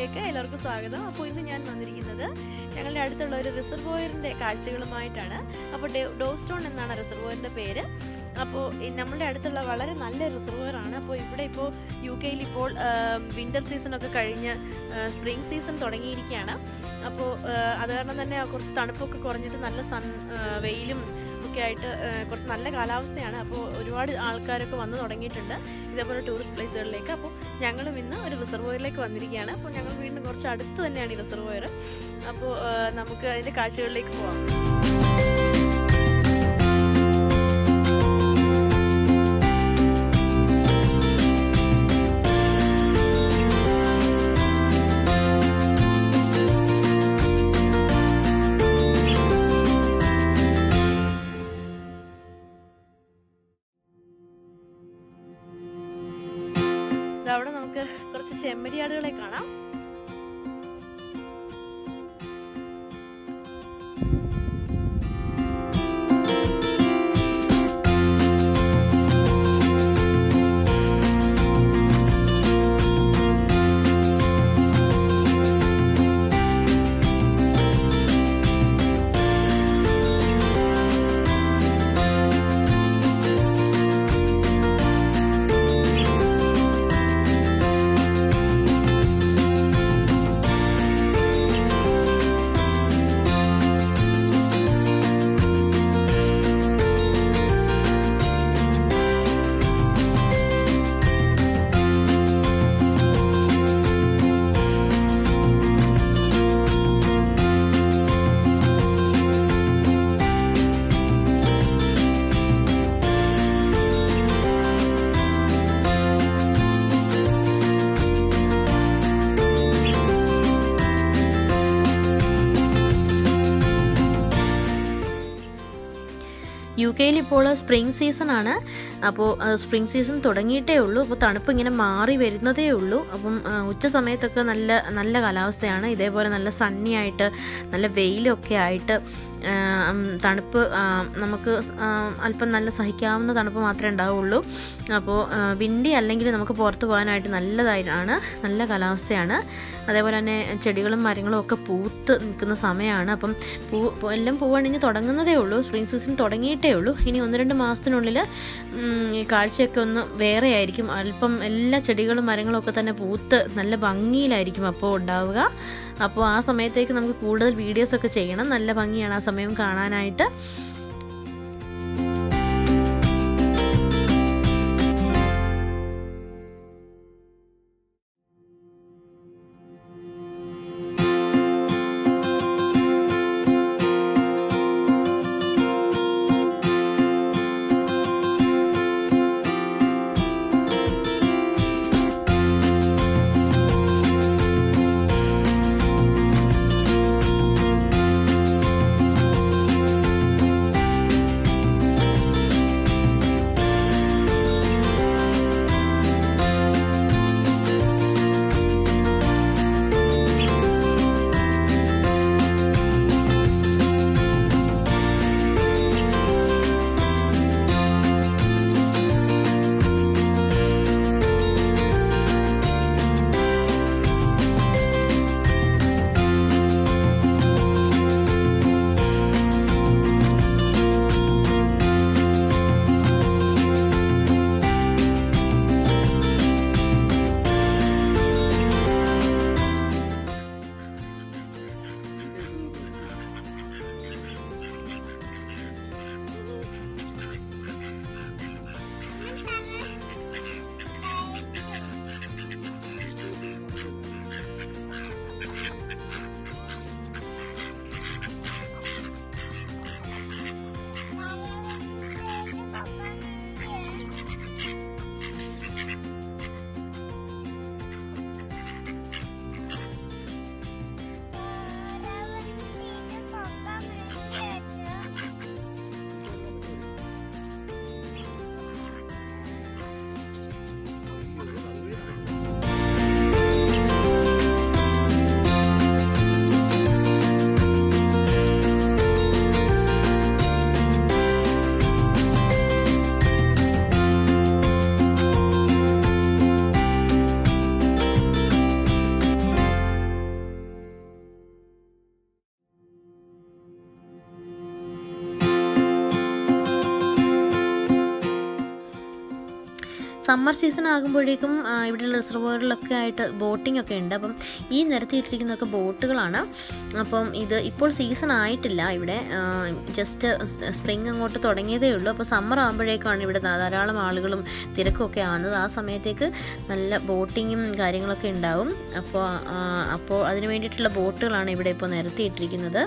അപ്പോൾ ഇന്ന് ഞാൻ വന്നിരിക്കുന്നത് ഞങ്ങളുടെ അടുത്തുള്ള ഒരു റിസർവോയറിന്റെ കാഴ്ചകളുമായിട്ടാണ്. അപ്പോൾ ഡോസ്റ്റോൺ എന്നാണ് റിസർവോയറിന്റെ പേര്. അപ്പോൾ നമ്മളുടെ അടുത്തുള്ള വളരെ നല്ല റിസർവോയറാണ് അപ്പോൾ ഇവിടെ ഇപ്പോൾ യു കെയിൽ ഇപ്പോൾ വിന്റർ സീസണൊക്കെ കഴിഞ്ഞ് സ്പ്രിംഗ് സീസൺ തുടങ്ങിയിരിക്കുകയാണ്. അപ്പോൾ അത് കാരണം തന്നെ കുറച്ച് തണുപ്പൊക്കെ കുറഞ്ഞിട്ട് നല്ല സൺ വെയിലും ഒക്കെ ആയിട്ട് കുറച്ച് നല്ല കാലാവസ്ഥയാണ്. അപ്പോൾ ഒരുപാട് ആൾക്കാരൊക്കെ വന്നു തുടങ്ങിയിട്ടുണ്ട് ഇതേപോലെ ടൂറിസ്റ്റ് പ്ലേസുകളിലേക്ക് അപ്പോൾ ഞങ്ങളും ഇന്ന് ഒരു റിസർവോയറിലേക്ക് വന്നിരിക്കുകയാണ്. അപ്പോൾ ഞങ്ങൾ വീണ്ടും കുറച്ച് അടുത്ത് തന്നെയാണ് ഈ റിസർവോയർ അപ്പോൾ നമുക്ക് അതിന്റെ കാഴ്ചകളിലേക്ക് പോവാം. കെയിൽ ഇപ്പോൾ സ്പ്രിംഗ് ആണ്. അപ്പോൾ സ്പ്രിംഗ് സീസൺ തുടങ്ങിയിട്ടേ ഉള്ളൂ. അപ്പോൾ തണുപ്പ് ഇങ്ങനെ മാറി വരുന്നതേ ഉള്ളൂ. അപ്പം ഉച്ച സമയത്തൊക്കെ നല്ല നല്ല കാലാവസ്ഥയാണ്. ഇതേപോലെ നല്ല സണ്ണി ആയിട്ട് നല്ല വെയിലൊക്കെ ആയിട്ട്. തണുപ്പ് നമുക്ക് അല്പം നല്ല സഹിക്കാവുന്ന തണുപ്പ് മാത്രമേ ഉണ്ടാവുള്ളൂ. അപ്പോൾ വിൻഡി അല്ലെങ്കിൽ നമുക്ക് പുറത്ത് പോകാനായിട്ട് നല്ലതായിട്ടാണ് നല്ല കാലാവസ്ഥയാണ്. അതേപോലെ തന്നെ ചെടികളും മരങ്ങളും ഒക്കെ പൂത്ത് നിൽക്കുന്ന സമയമാണ്. അപ്പം പൂ എല്ലാം പൂവണിഞ്ഞ് തുടങ്ങുന്നതേ ഉള്ളൂ. സ്പ്രിംഗ് സീസൺ തുടങ്ങിയിട്ടേ ഉള്ളൂ. ഇനി ഒന്ന് രണ്ട് മാസത്തിനുള്ളിൽ കാഴ്ചയൊക്കെ ഒന്ന് വേറെ ആയിരിക്കും. അല്പം എല്ലാ ചെടികളും മരങ്ങളും ഒക്കെ തന്നെ പൂത്ത് നല്ല ഭംഗിയിലായിരിക്കും അപ്പോൾ ഉണ്ടാവുക. അപ്പോൾ ആ സമയത്തേക്ക് നമുക്ക് കൂടുതൽ വീഡിയോസൊക്കെ ചെയ്യണം. നല്ല ഭംഗിയാണ് ആ സമയം കാണാനായിട്ട്. സമ്മർ സീസൺ ആകുമ്പോഴേക്കും ഇവിടെയുള്ള റിസർവോയറിലൊക്കെ ആയിട്ട് ബോട്ടിംഗ് ഒക്കെ ഉണ്ട്. അപ്പം ഈ നിരത്തിയിട്ടിരിക്കുന്നതൊക്കെ ബോട്ടുകളാണ്. അപ്പം ഇത് ഇപ്പോൾ സീസൺ ആയിട്ടില്ല. ഇവിടെ ജസ്റ്റ് സ്പ്രിംഗ് അങ്ങോട്ട് തുടങ്ങിയതേ ഉള്ളൂ. അപ്പോൾ സമ്മർ ആകുമ്പോഴേക്കാണ് ഇവിടെ ധാരാളം ആളുകളും തിരക്കൊക്കെ ആവുന്നത്. ആ സമയത്തേക്ക് നല്ല ബോട്ടിങ്ങും കാര്യങ്ങളൊക്കെ ഉണ്ടാവും. അപ്പോൾ അപ്പോൾ അതിന് വേണ്ടിയിട്ടുള്ള ബോട്ടുകളാണ് ഇവിടെ ഇപ്പോൾ നിരത്തിയിട്ടിരിക്കുന്നത്.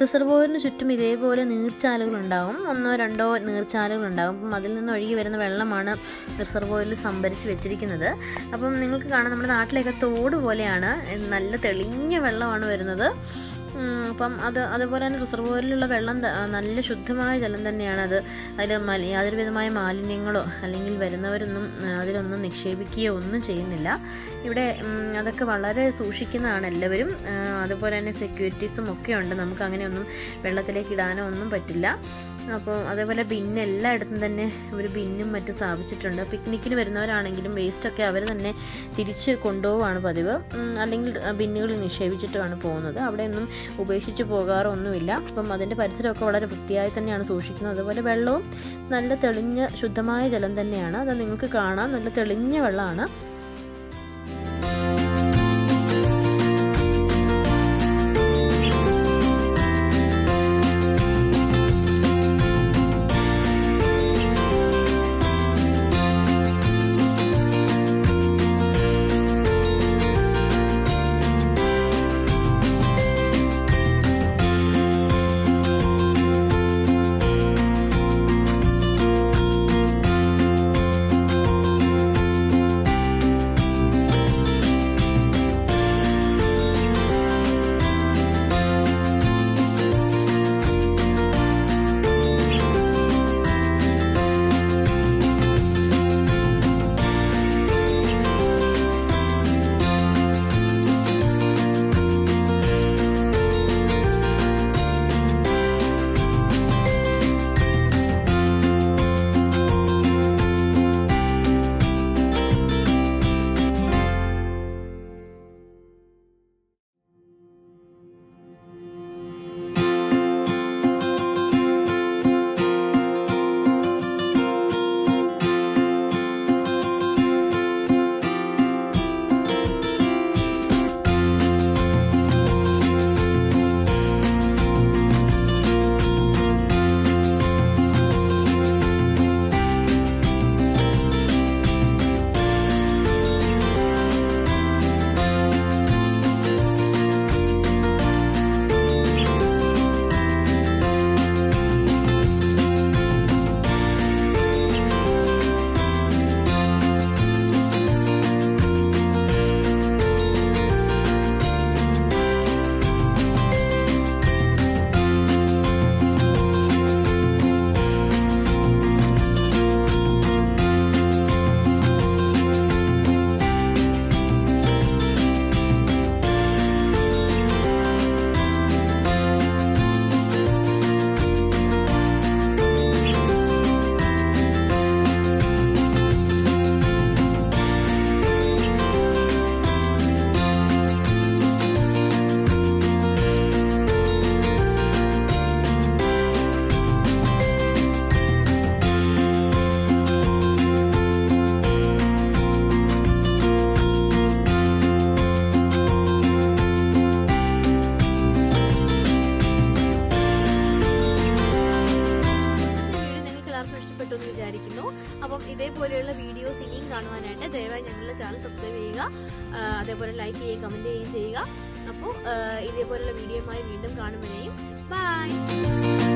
റിസർവോയറിന് ചുറ്റും ഇതേപോലെ നീർച്ചാലുകളുണ്ടാവും. ഒന്നോ രണ്ടോ നീർച്ചാലുകൾ ഉണ്ടാകും അപ്പം അതിൽ നിന്ന് ഒഴുകി വരുന്ന വെള്ളമാണ് റിസർവോയറിൽ സംഭരിച്ച് വെച്ചിരിക്കുന്നത്. അപ്പം നിങ്ങൾക്ക് കാണാം നമ്മുടെ നാട്ടിലൊക്കെ തോട് പോലെയാണ്. നല്ല തെളിഞ്ഞ വെള്ളമാണ് വരുന്നത്. അപ്പം അത് അതുപോലെ തന്നെ റിസർവോയറിലുള്ള വെള്ളം നല്ല ശുദ്ധമായ ജലം തന്നെയാണ് അത്. അതിൽ മലി യാതൊരു വിധമായ മാലിന്യങ്ങളോ അല്ലെങ്കിൽ വരുന്നവരൊന്നും അതിലൊന്നും നിക്ഷേപിക്കുകയോ ഒന്നും ചെയ്യുന്നില്ല. ഇവിടെ അതൊക്കെ വളരെ സൂക്ഷിക്കുന്നതാണ് എല്ലാവരും. അതുപോലെ തന്നെ സെക്യൂരിറ്റീസും ഒക്കെ ഉണ്ട്. നമുക്ക് അങ്ങനെയൊന്നും വെള്ളത്തിലേക്ക് ഇടാനോ ഒന്നും പറ്റില്ല. അപ്പോൾ അതേപോലെ ബിന്ന് എല്ലായിടത്തും തന്നെ ഒരു ബിന്നും മറ്റും സ്ഥാപിച്ചിട്ടുണ്ട്. പിക്നിക്കിന് വരുന്നവരാണെങ്കിലും വേസ്റ്റൊക്കെ അവർ തന്നെ തിരിച്ച് കൊണ്ടുപോവാണ് പതിവ്. അല്ലെങ്കിൽ ബിന്നുകളിൽ നിക്ഷേപിച്ചിട്ടുമാണ് പോകുന്നത്. അവിടെയൊന്നും ഉപേക്ഷിച്ച് പോകാറൊന്നുമില്ല. അപ്പം അതിന്റെ പരിസരമൊക്കെ വളരെ വൃത്തിയായി തന്നെയാണ് സൂക്ഷിക്കുന്നത്. അതുപോലെ വെള്ളവും നല്ല തെളിഞ്ഞ ശുദ്ധമായ ജലം തന്നെയാണ്. അത് നിങ്ങൾക്ക് കാണാം. നല്ല തെളിഞ്ഞ വെള്ളമാണ്. സബ്സ്ക്രൈബ് ചെയ്യുക. അതേപോലെ ലൈക്ക് ചെയ്യുകയും കമന്റ് ചെയ്യുകയും ചെയ്യുക. അപ്പോൾ ഇതേപോലുള്ള വീഡിയോയുമായി വീണ്ടും കാണുമ്പോഴേയും. ബൈ